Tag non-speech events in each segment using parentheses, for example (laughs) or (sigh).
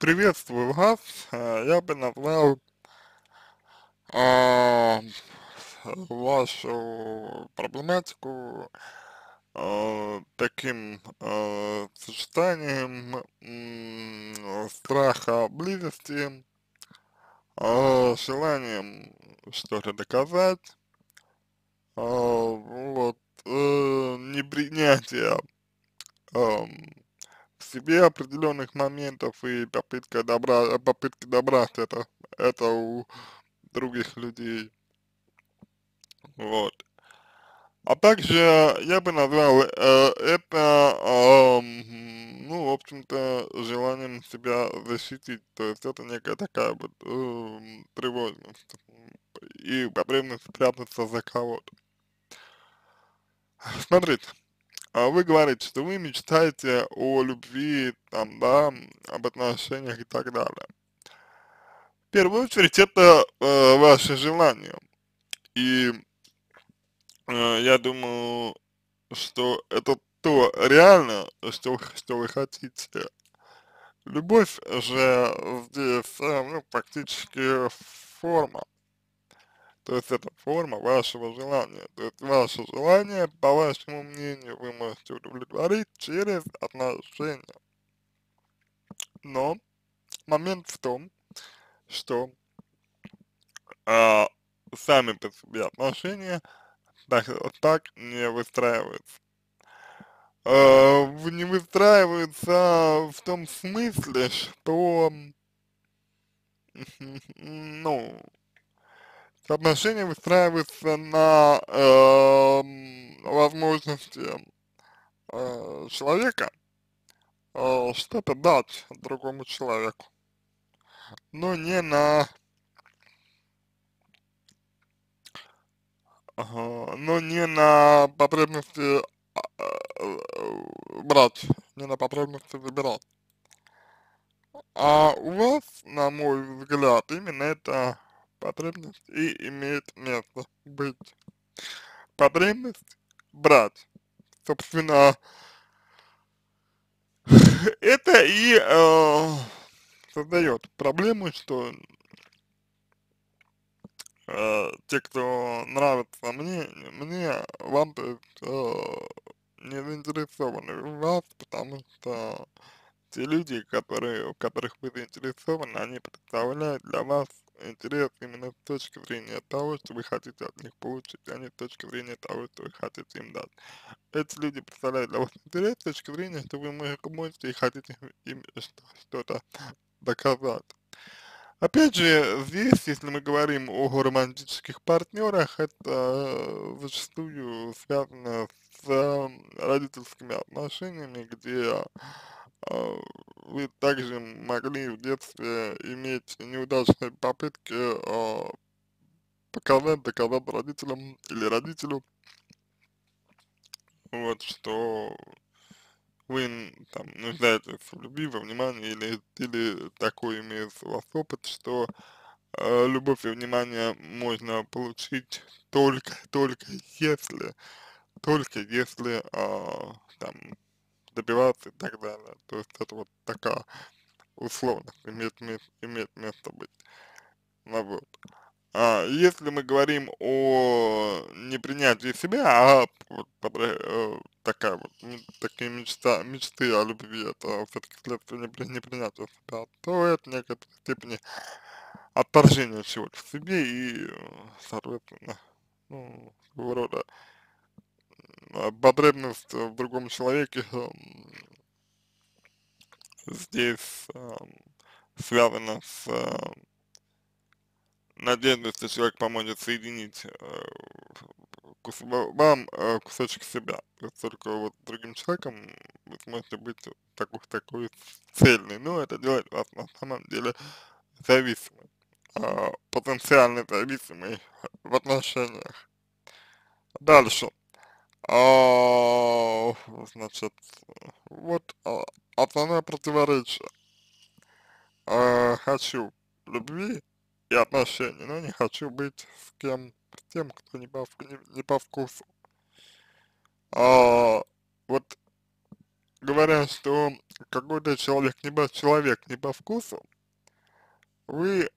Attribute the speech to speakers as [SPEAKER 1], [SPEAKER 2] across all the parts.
[SPEAKER 1] приветствую вас. Э, Я бы назвал а, вашу проблематику а, таким а, сочетанием м, страха близости, а, желанием что-то доказать, а, вот, э, непринятие ам, в себе определенных моментов и попытка добра, попытки добрать это, это у других людей, вот. А также я бы назвал э, это, ам, ну, в общем-то, желанием себя защитить, то есть это некая такая вот эм, тревожность и потребность спрятаться за кого-то. Смотрите, а вы говорите, что вы мечтаете о любви, там, да, об отношениях и так далее. В первую очередь это э, ваше желание. И э, я думаю, что это то реально, что, что вы хотите. Любовь же здесь, э, ну, практически форма. То есть это форма вашего желания. То есть ваше желание, по вашему мнению, вы можете удовлетворить через отношения. Но момент в том, что а, сами по себе отношения так, так не выстраиваются. А, не выстраиваются в том смысле, что, (laughs) ну, отношения выстраиваются на эм, возможности э, человека э, что-то дать другому человеку, но не на, но не на потребности э, брать, не на потребности забирать. А у вас, на мой взгляд, именно эта потребность и имеет место быть. Потребность брать. Собственно, (laughs) это и э, создает проблему, что э, те, кто нравится мне, мне, вам, то есть, э, не заинтересованы в вас, потому что те люди, которые, в которых вы заинтересованы, они представляют для вас интерес именно с точки зрения того, что вы хотите от них получить, а не с точки зрения того, что вы хотите им дать. Эти люди представляют для вас интерес с точки зрения, что вы мо- можете и хотите им что- что-то доказать. Опять же, здесь, если мы говорим о романтических партнерах, это э, зачастую связано с родительскими отношениями, где э, вы также могли в детстве иметь неудачные попытки э, показать, доказать родителям или родителю, вот, что вы там нуждаетесь в любви, во внимании, или, или такой имеется у вас опыт, что э, любовь и внимание можно получить только, только если, только если а, там добиваться и так далее. То есть это вот такая условность имеет, имеет место быть. Ну вот. А если мы говорим о непринятии себя, а вот э, такая вот, такие мечта, мечты о любви, это все-таки следствие непри- непринятия себя, то это в некоторой степени отторжение чего-то в себе и, соответственно, ну, своего рода потребность в другом человеке эм, здесь эм, связана с э, надеждой, что человек поможет соединить э, кус- ва- вам э, кусочек себя. То только вот другим человеком вы сможете быть такой, такой цельный. Но это делает вас на самом деле зависимым, а, потенциально зависимый в отношениях. Дальше. А, значит, вот а, основное противоречие. А, хочу любви и отношений, но не хочу быть с кем, с тем, кто не по, не, не по вкусу. А, вот говоря, что какой-то человек не по, человек не по вкусу, вы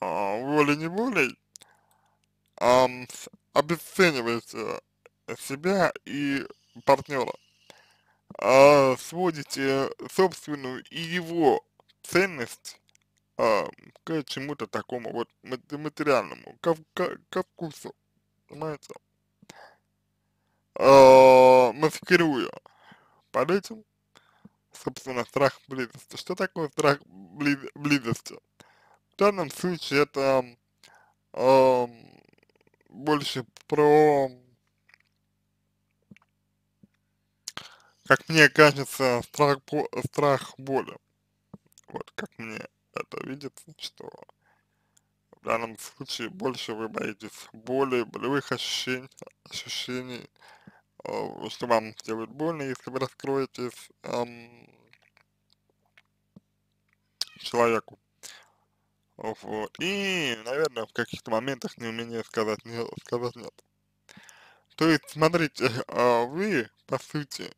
[SPEAKER 1] а, волей-неволей а, обесцениваете себя и партнера, а, сводите собственную и его ценность а, к чему-то такому вот материальному, ко, ко, ко вкусу, понимаете? А, маскируя под этим, собственно, страх близости. Что такое страх близ, близости? В данном случае это э, больше про, как мне кажется, страх, страх боли. Вот как мне это видится, что в данном случае больше вы боитесь боли, болевых ощущений, ощущений, э, что вам сделают больно, если вы раскроетесь эм, человеку. Вот. И, наверное, в каких-то моментах неумение сказать нет, сказать нет. То есть, смотрите, э, (laughs) вы, по сути,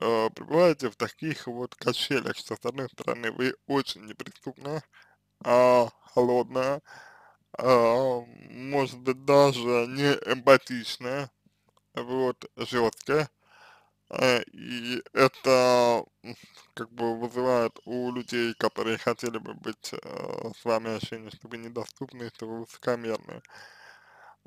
[SPEAKER 1] э, пребываете в таких вот качелях, что с одной стороны вы очень неприступная, а, холодная, а, может быть даже не эмпатичная, вот, жесткая, а, и это как бы вызывает у людей, которые хотели бы быть э, с вами ощущение, что вы недоступны, что вы высокомерны,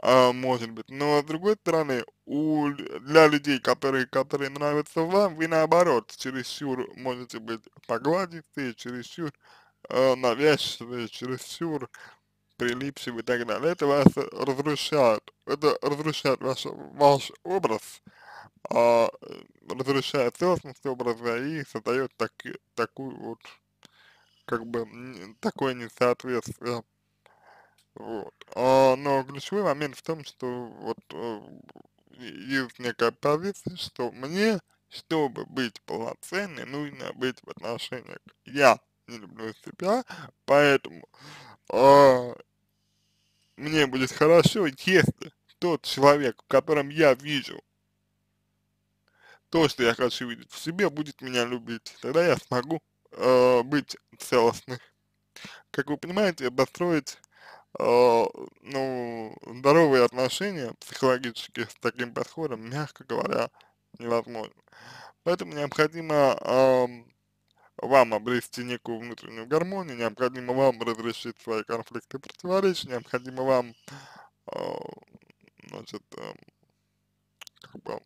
[SPEAKER 1] а, может быть. Но с другой стороны, у, для людей, которые, которые нравятся вам, вы наоборот, чересчур можете быть погладистые, чересчур э, навязчивые, чересчур прилипчивые и так далее. Это вас разрушает, это разрушает ваш, ваш образ, а, разрушает целостность образа и создает так, такую вот, как бы, такое несоответствие вот. А, но ключевой момент в том, что вот э, есть некая позиция, что мне, чтобы быть полноценной, нужно быть в отношениях. Я не люблю себя, поэтому а, мне будет хорошо, если тот человек, в котором я вижу то, что я хочу видеть в себе, будет меня любить. Тогда я смогу э, быть целостной. Как вы понимаете, построить э, ну, здоровые отношения психологические с таким подходом, мягко говоря, невозможно. Поэтому необходимо э, вам обрести некую внутреннюю гармонию, необходимо вам разрешить свои конфликты и противоречия, необходимо вам, э, значит, э, как бы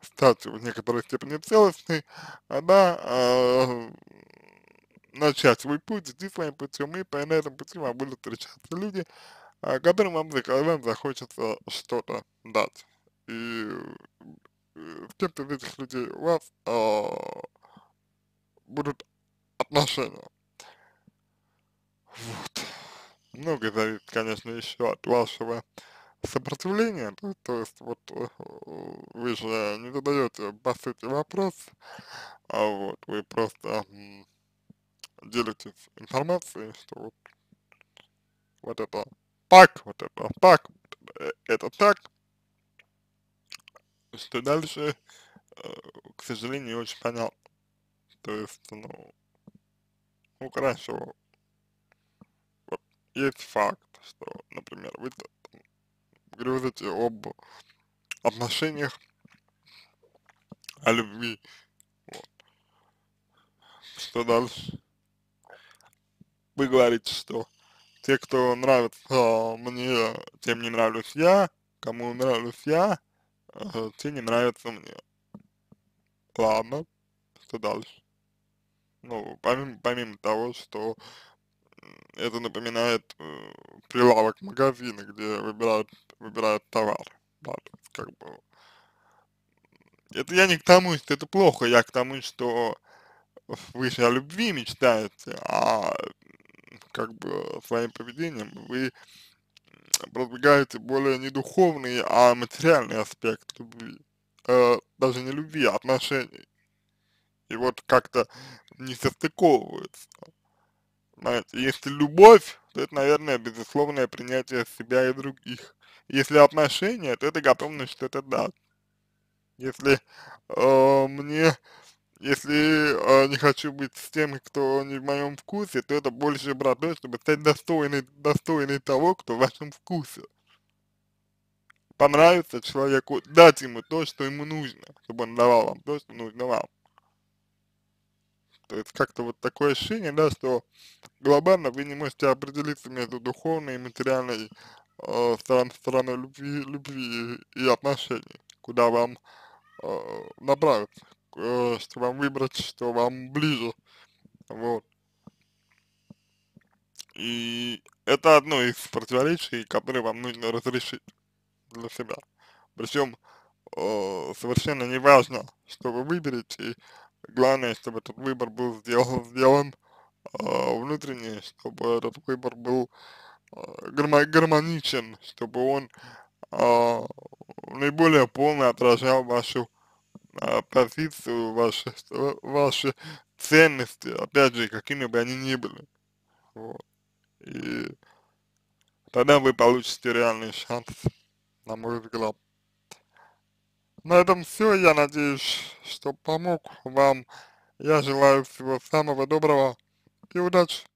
[SPEAKER 1] стать в некоторой степени целостной, да, э, начать свой путь, идти своим путем, и по на этом пути вам будут встречаться люди, а, которым вам, вам захочется что-то дать. И с кем-то из этих людей у вас а, будут отношения. Вот. Много зависит, конечно, еще от вашего сопротивления, то, то есть вот э, вы же не задаете по сути вопрос, а вот вы просто делитесь информацией, что вот, вот это так, вот это так, э, это так, что дальше, э, к сожалению, не очень понятно. То есть, ну, ну хорошо, вот есть факт, что, например, вы грезите об отношениях, о любви, вот. Что дальше? вы говорите, что те, кто нравится мне, тем не нравлюсь я, кому нравлюсь я, э, те не нравятся мне. Ладно, что дальше? Ну, помимо, помимо того, что это напоминает э, прилавок магазина, где выбирают, выбирают товар. Да, как бы, это я не к тому, что это плохо, я к тому, что вы же о любви мечтаете, а как бы своим поведением вы продвигаете более не духовный, а материальный аспект любви. Э, даже не любви, а отношений. И вот как-то не состыковывается. Знаете, если любовь, то это, наверное, безусловное принятие себя и других. Если отношения, то это готовность что-то дать. Если э, мне, если э, не хочу быть с теми, кто не в моем вкусе, то это больше про то, чтобы стать достойной, достойной того, кто в вашем вкусе. Понравится человеку, дать ему то, что ему нужно, чтобы он давал вам то, что нужно вам. То есть как-то вот такое ощущение, да, что глобально вы не можете определиться между духовной и материальной э, сторон, стороной любви, любви и отношений, куда вам э, направиться, э, что вам выбрать, что вам ближе, вот. И это одно из противоречий, которые вам нужно разрешить для себя. Причем э, совершенно не важно, что вы выберете, главное, чтобы этот выбор был сделан, сделан э, внутренне, чтобы этот выбор был э, гармоничен, чтобы он э, наиболее полно отражал вашу э, позицию, ваши, ваши ценности, опять же, какими бы они ни были. Вот. И тогда вы получите реальный шанс, на мой взгляд. На этом все. Я надеюсь, что помог вам. Я желаю всего самого доброго и удачи.